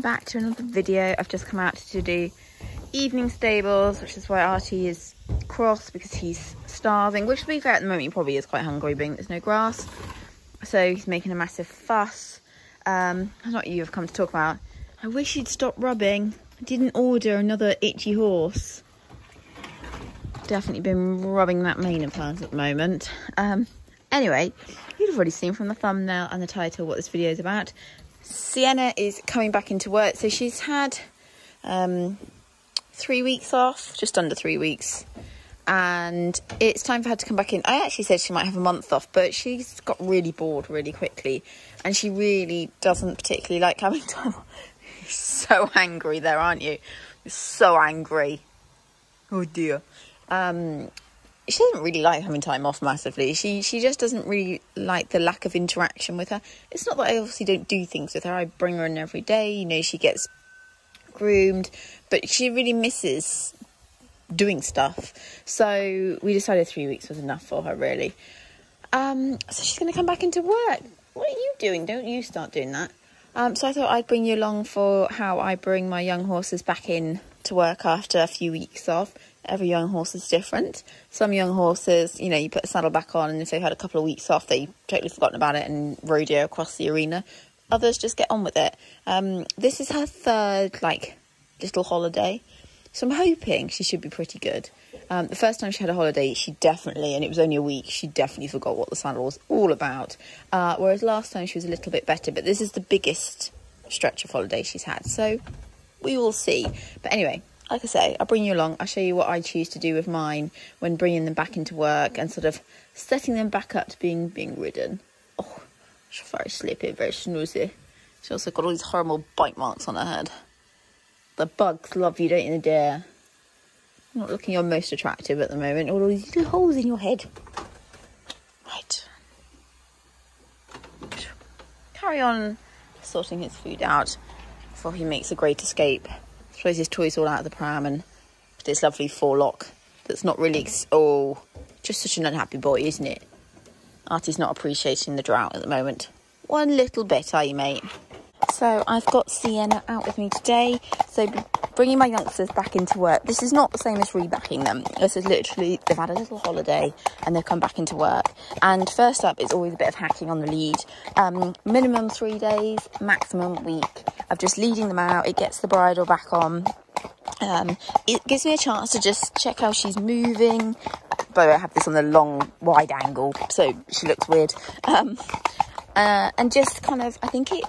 back to another video. I've just come out to do evening stables, which is why Artie is cross because he's starving, which to be fair at the moment he probably is quite hungry being there's no grass. So he's making a massive fuss. Um, that's what you've come to talk about. I wish you'd stop rubbing. I didn't order another itchy horse. Definitely been rubbing that of hers at the moment. Um, anyway, you'd have already seen from the thumbnail and the title what this video is about. Sienna is coming back into work. So she's had um, three weeks off, just under three weeks. And it's time for her to come back in. I actually said she might have a month off, but she's got really bored really quickly. And she really doesn't particularly like having time. So angry there, aren't you? So angry. Oh dear. Um, she doesn't really like having time off massively. She she just doesn't really like the lack of interaction with her. It's not that I obviously don't do things with her. I bring her in every day. You know, she gets groomed, but she really misses doing stuff. So we decided three weeks was enough for her, really. Um, so she's going to come back into work. What are you doing? Don't you start doing that. Um, so I thought I'd bring you along for how I bring my young horses back in to work after a few weeks off every young horse is different. Some young horses, you know, you put a saddle back on, and if they've had a couple of weeks off, they've totally forgotten about it and rodeo across the arena. Others just get on with it. Um, this is her third, like, little holiday, so I'm hoping she should be pretty good. Um, the first time she had a holiday, she definitely, and it was only a week, she definitely forgot what the saddle was all about. Uh, whereas last time she was a little bit better, but this is the biggest stretch of holiday she's had, so we will see. But anyway, like I say, I'll bring you along. I'll show you what I choose to do with mine when bringing them back into work and sort of setting them back up to being being ridden. Oh, she's very sleepy, very snoozy. She's also got all these horrible bite marks on her head. The bugs love you, don't you, dear? Not looking your most attractive at the moment. All these little holes in your head. Right. Carry on sorting his food out before he makes a great escape his toys all out of the pram and this lovely forelock that's not really. oh, just such an unhappy boy, isn't it? Artie's not appreciating the drought at the moment. One little bit, are you, mate? So I've got Sienna out with me today. So bringing my youngsters back into work. This is not the same as rebacking them. This is literally, they've had a little holiday and they've come back into work. And first up, it's always a bit of hacking on the lead. Um, minimum three days, maximum week of just leading them out. It gets the bridle back on. Um, it gives me a chance to just check how she's moving. But I have this on the long, wide angle, so she looks weird. Um, uh, and just kind of, I think it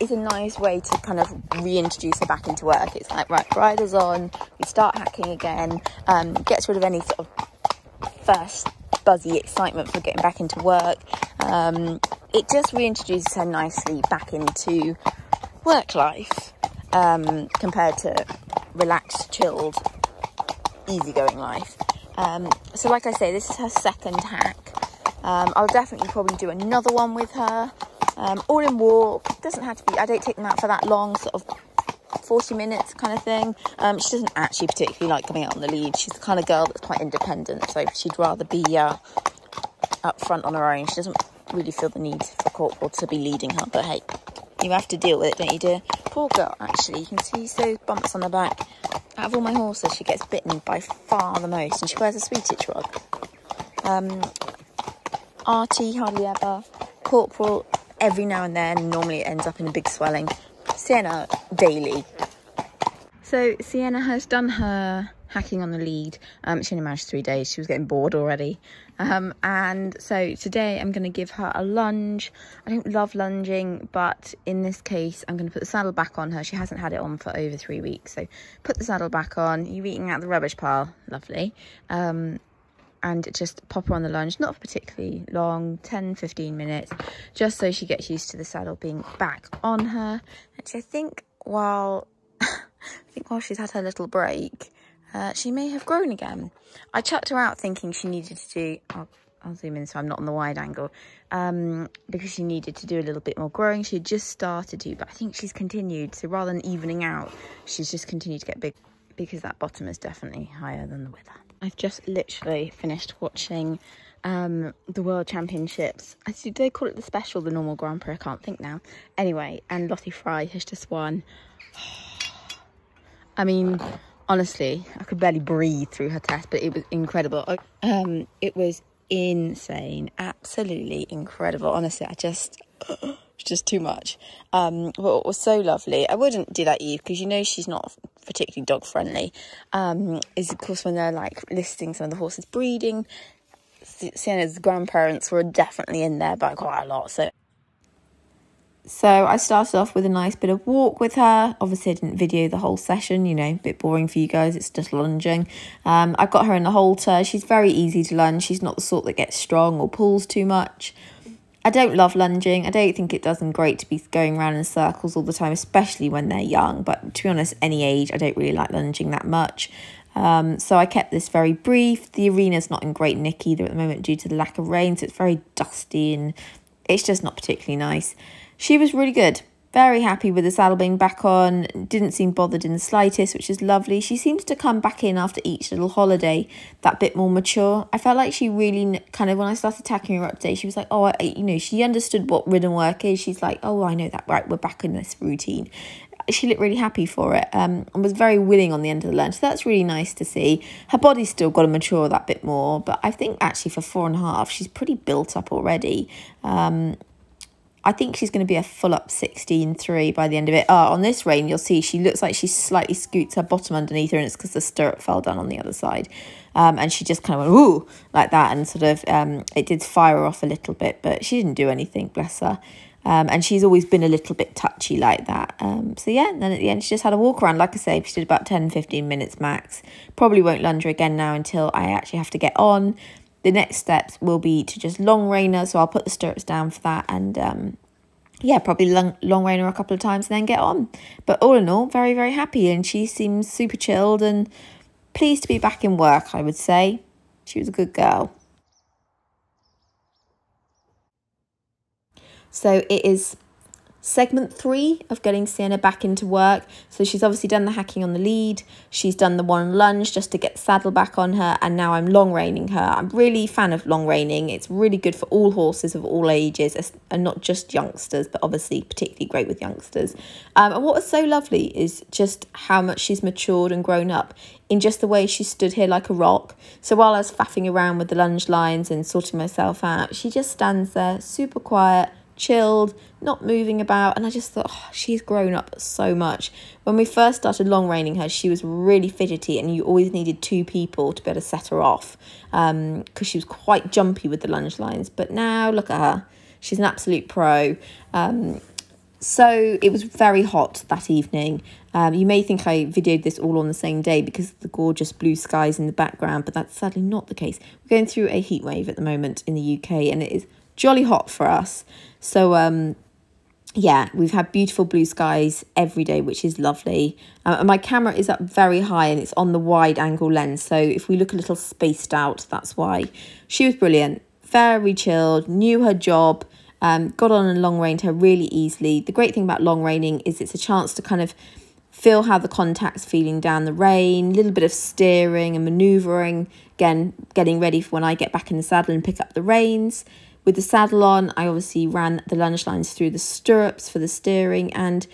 is a nice way to kind of reintroduce her back into work. It's like, right, riders on, we start hacking again, um, gets rid of any sort of first buzzy excitement for getting back into work. Um, it just reintroduces her nicely back into work life um, compared to relaxed, chilled, easygoing life. Um, so, like I say, this is her second hack. Um, I'll definitely probably do another one with her. Um, all in walk, doesn't have to be, I don't take them out for that long, sort of 40 minutes kind of thing. Um, she doesn't actually particularly like coming out on the lead. She's the kind of girl that's quite independent, so she'd rather be uh, up front on her own. She doesn't really feel the need for Corporal to be leading her, but hey, you have to deal with it, don't you, dear? Poor girl, actually. You can see those bumps on the back. Out of all my horses, she gets bitten by far the most, and she wears a sweet itch rug. Um, Artie, hardly ever. Corporal, every now and then. Normally it ends up in a big swelling. Sienna, daily. So Sienna has done her hacking on the lead. Um, she only managed three days. She was getting bored already. Um, and so today I'm going to give her a lunge. I don't love lunging, but in this case, I'm going to put the saddle back on her. She hasn't had it on for over three weeks. So put the saddle back on. You're eating out the rubbish pile. Lovely. Um, and just pop her on the lunge, not particularly long, 10 15 minutes, just so she gets used to the saddle being back on her. Which I think while I think while she's had her little break, uh, she may have grown again. I chucked her out thinking she needed to do. I'll, I'll zoom in so I'm not on the wide angle. Um, because she needed to do a little bit more growing. She had just started to, but I think she's continued. So rather than evening out, she's just continued to get big because that bottom is definitely higher than the wither. I've just literally finished watching um, the World Championships. Actually, do they call it the special, the normal Grand Prix? I can't think now. Anyway, and Lottie Fry has just won. I mean, honestly, I could barely breathe through her test, but it was incredible. Um, it was insane, absolutely incredible. Honestly, I just. Just too much. Um, but it was so lovely. I wouldn't do that Eve because you know she's not particularly dog friendly. Um, is of course when they're like listing some of the horses breeding. Sienna's grandparents were definitely in there by quite a lot. So so I started off with a nice bit of walk with her. Obviously, I didn't video the whole session, you know, a bit boring for you guys. It's just lunging. Um, I got her in the halter. She's very easy to lunge. She's not the sort that gets strong or pulls too much. I don't love lunging. I don't think it does them great to be going around in circles all the time, especially when they're young. But to be honest, any age, I don't really like lunging that much. Um, so I kept this very brief. The arena's not in great nick either at the moment due to the lack of rain, so it's very dusty and it's just not particularly nice. She was really good. Very happy with the saddle being back on. Didn't seem bothered in the slightest, which is lovely. She seems to come back in after each little holiday that bit more mature. I felt like she really kind of, when I started attacking her up today, she was like, oh, I, you know, she understood what ridden work is. She's like, oh, I know that. Right, we're back in this routine she looked really happy for it um, and was very willing on the end of the lunge. So that's really nice to see. Her body's still got to mature that bit more, but I think actually for four and a half, she's pretty built up already. Um, I think she's going to be a full up 16-3 by the end of it. Uh, on this rein, you'll see she looks like she slightly scoots her bottom underneath her and it's because the stirrup fell down on the other side. Um, and she just kind of went, ooh, like that. And sort of, um, it did fire her off a little bit, but she didn't do anything, bless her. Um, and she's always been a little bit touchy like that. Um, so yeah, and then at the end she just had a walk around. Like I say, she did about 10, 15 minutes max. Probably won't lunge her again now until I actually have to get on the next steps will be to just long reiner. So I'll put the stirrups down for that and um, yeah, probably long, long reiner a couple of times and then get on. But all in all, very, very happy. And she seems super chilled and pleased to be back in work, I would say. She was a good girl. So it is segment three of getting Sienna back into work. So she's obviously done the hacking on the lead. She's done the one lunge just to get saddle back on her. And now I'm long reining her. I'm really fan of long reining. It's really good for all horses of all ages and not just youngsters, but obviously particularly great with youngsters. Um, and what was so lovely is just how much she's matured and grown up in just the way she stood here like a rock. So while I was faffing around with the lunge lines and sorting myself out, she just stands there super quiet chilled, not moving about. And I just thought, oh, she's grown up so much. When we first started long reining her, she was really fidgety, and you always needed two people to be able to set her off because um, she was quite jumpy with the lunge lines. But now, look at her. She's an absolute pro. Um, so it was very hot that evening. Um, you may think I videoed this all on the same day because of the gorgeous blue skies in the background, but that's sadly not the case. We're going through a heat wave at the moment in the UK and it is jolly hot for us. So, um, yeah, we've had beautiful blue skies every day, which is lovely. Uh, and my camera is up very high and it's on the wide angle lens. So if we look a little spaced out, that's why. She was brilliant, very chilled, knew her job, um, got on and long reined her really easily. The great thing about long reining is it's a chance to kind of feel how the contact's feeling down the rein, a little bit of steering and manoeuvring. Again, getting ready for when I get back in the saddle and pick up the reins. With the saddle on, I obviously ran the lunge lines through the stirrups for the steering and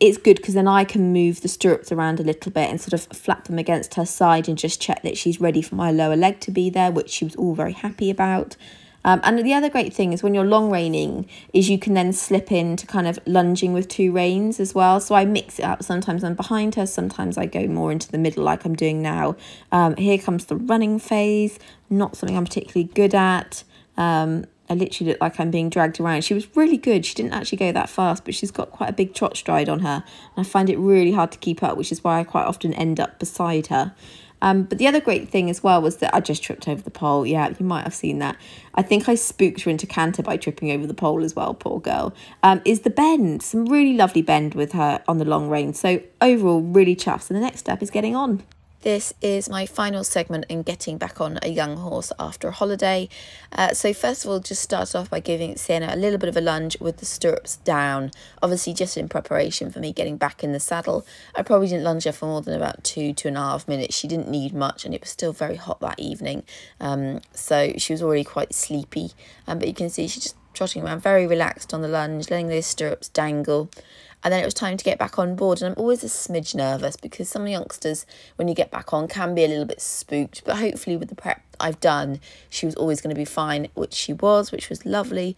it's good because then I can move the stirrups around a little bit and sort of flap them against her side and just check that she's ready for my lower leg to be there, which she was all very happy about. Um, and the other great thing is when you're long reining is you can then slip into kind of lunging with two reins as well. So I mix it up. Sometimes I'm behind her, sometimes I go more into the middle like I'm doing now. Um, here comes the running phase, not something I'm particularly good at. Um, I literally look like I'm being dragged around. She was really good. She didn't actually go that fast, but she's got quite a big trot stride on her. And I find it really hard to keep up, which is why I quite often end up beside her. Um, but the other great thing as well was that I just tripped over the pole. Yeah, you might have seen that. I think I spooked her into canter by tripping over the pole as well, poor girl. Um, is the bend. Some really lovely bend with her on the long rein. So overall, really chuffed. And the next step is getting on. This is my final segment in getting back on a young horse after a holiday. Uh, so first of all, just start off by giving Sienna a little bit of a lunge with the stirrups down. Obviously, just in preparation for me getting back in the saddle. I probably didn't lunge her for more than about two, two and a half minutes. She didn't need much and it was still very hot that evening. Um, so she was already quite sleepy. Um, but you can see she's just trotting around very relaxed on the lunge, letting those stirrups dangle and then it was time to get back on board. And I'm always a smidge nervous because some youngsters, when you get back on, can be a little bit spooked. But hopefully, with the prep I've done, she was always going to be fine, which she was, which was lovely.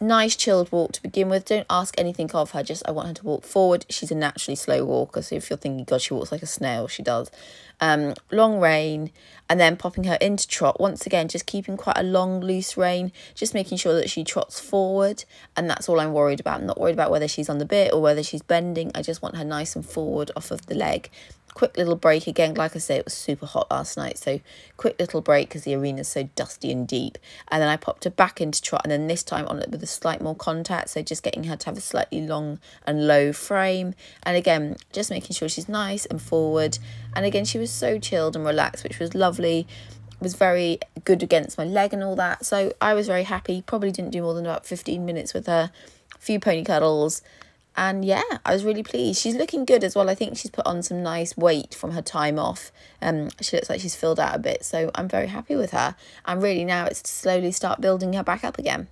Nice chilled walk to begin with. Don't ask anything of her, just I want her to walk forward. She's a naturally slow walker, so if you're thinking, God, she walks like a snail, she does. Um, long rein, and then popping her into trot. Once again, just keeping quite a long, loose rein, just making sure that she trots forward, and that's all I'm worried about. I'm not worried about whether she's on the bit or whether she's bending. I just want her nice and forward off of the leg quick little break again. Like i say, it was super hot last night so quick little break because the arena's so dusty and deep. And then i popped her back into trot and then this time on it with a slight more contact so just getting her to have a slightly long and low frame. And again just making sure she's nice and forward. And again she was so chilled and relaxed which was lovely. Was very good against my leg and all that. So i was very happy. Probably didn't do more than about 15 minutes with her. A few pony cuddles and yeah, I was really pleased. She's looking good as well. I think she's put on some nice weight from her time off. Um, she looks like she's filled out a bit, so I'm very happy with her. And really now it's to slowly start building her back up again.